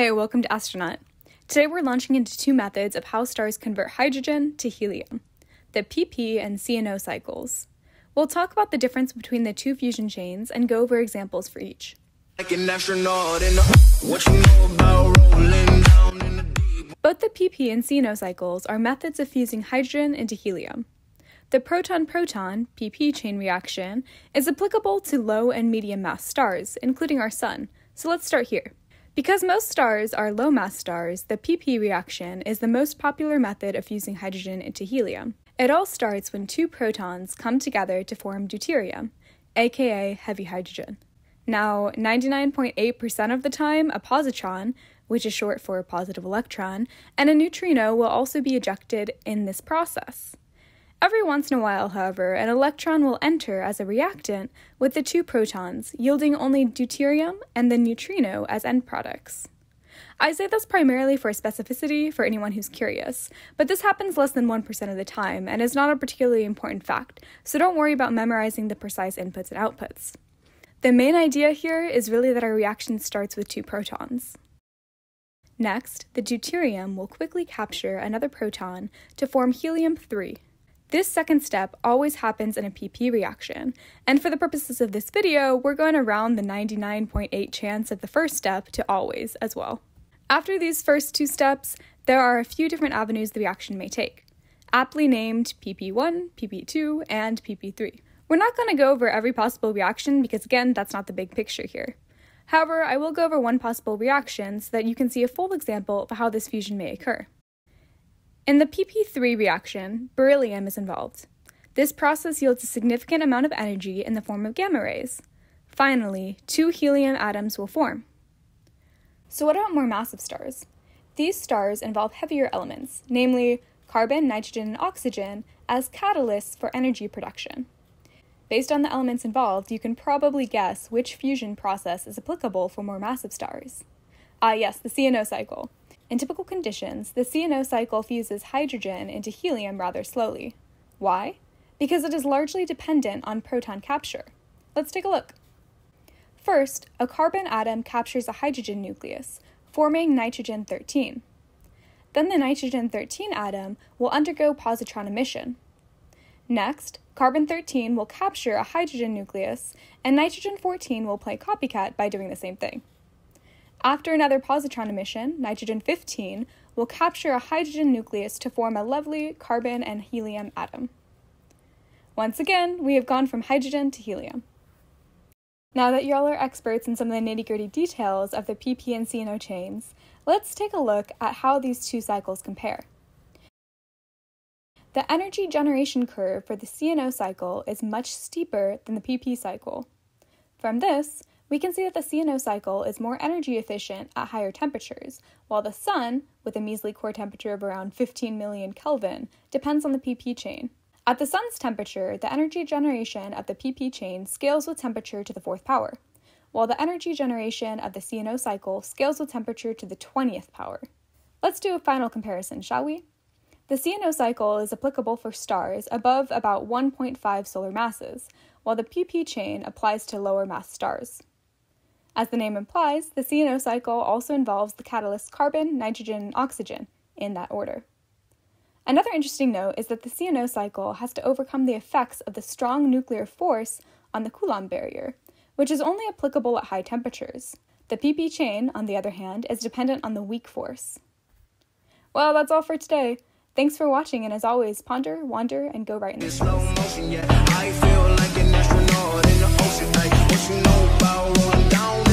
Hey, welcome to AstroNaught. Today we're launching into two methods of how stars convert hydrogen to helium the PP and CNO cycles. We'll talk about the difference between the two fusion chains and go over examples for each. Both the PP and CNO cycles are methods of fusing hydrogen into helium. The proton proton PP chain reaction is applicable to low and medium mass stars, including our Sun, so let's start here. Because most stars are low mass stars, the PP reaction is the most popular method of fusing hydrogen into helium. It all starts when two protons come together to form deuterium, aka heavy hydrogen. Now, 99.8% of the time, a positron, which is short for a positive electron, and a neutrino will also be ejected in this process. Every once in a while, however, an electron will enter as a reactant with the two protons, yielding only deuterium and the neutrino as end products. I say this primarily for specificity for anyone who's curious, but this happens less than 1% of the time and is not a particularly important fact, so don't worry about memorizing the precise inputs and outputs. The main idea here is really that our reaction starts with two protons. Next, the deuterium will quickly capture another proton to form helium 3. This second step always happens in a PP reaction, and for the purposes of this video, we're going to round the 99.8 chance of the first step to always as well. After these first two steps, there are a few different avenues the reaction may take, aptly named PP1, PP2, and PP3. We're not going to go over every possible reaction because, again, that's not the big picture here. However, I will go over one possible reaction so that you can see a full example of how this fusion may occur. In the PP3 reaction, beryllium is involved. This process yields a significant amount of energy in the form of gamma rays. Finally, two helium atoms will form. So, what about more massive stars? These stars involve heavier elements, namely carbon, nitrogen, and oxygen, as catalysts for energy production. Based on the elements involved, you can probably guess which fusion process is applicable for more massive stars. Ah, yes, the CNO cycle. In typical conditions, the CNO cycle fuses hydrogen into helium rather slowly. Why? Because it is largely dependent on proton capture. Let's take a look. First, a carbon atom captures a hydrogen nucleus, forming nitrogen 13. Then the nitrogen 13 atom will undergo positron emission. Next, carbon 13 will capture a hydrogen nucleus, and nitrogen 14 will play copycat by doing the same thing. After another positron emission, nitrogen 15 will capture a hydrogen nucleus to form a lovely carbon and helium atom. Once again, we have gone from hydrogen to helium. Now that y'all are experts in some of the nitty gritty details of the PP and CNO chains, let's take a look at how these two cycles compare. The energy generation curve for the CNO cycle is much steeper than the PP cycle. From this, we can see that the CNO cycle is more energy efficient at higher temperatures, while the Sun, with a measly core temperature of around 15 million Kelvin, depends on the PP chain. At the Sun's temperature, the energy generation of the PP chain scales with temperature to the fourth power, while the energy generation of the CNO cycle scales with temperature to the 20th power. Let's do a final comparison, shall we? The CNO cycle is applicable for stars above about 1.5 solar masses, while the PP chain applies to lower mass stars. As the name implies, the CNO cycle also involves the catalysts carbon, nitrogen, and oxygen, in that order. Another interesting note is that the CNO cycle has to overcome the effects of the strong nuclear force on the Coulomb barrier, which is only applicable at high temperatures. The PP chain, on the other hand, is dependent on the weak force. Well, that's all for today. Thanks for watching, and as always, ponder, wander, and go right in the ocean, like what you know about rolling down.